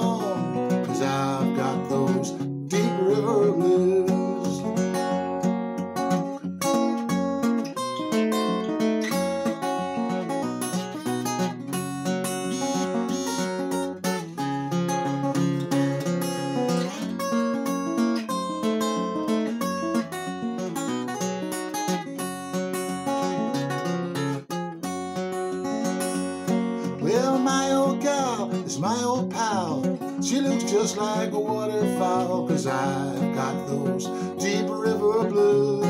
long. Well, my old gal is my old pal. She looks just like a waterfowl, cause I've got those deep river blues.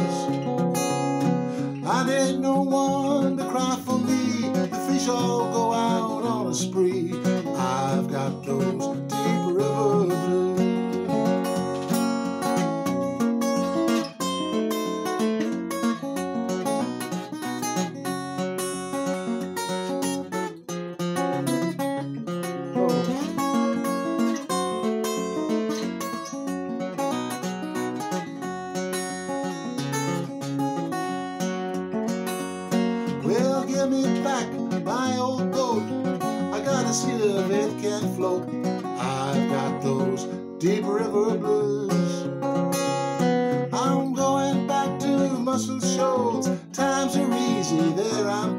I ain't no one to cry for me. The fish all go out on a spree. I've got those Well, give me back my old boat. I gotta see if it can float. I've got those deep river blues. I'm going back to Muscle Shoals. Times are easy there. I'm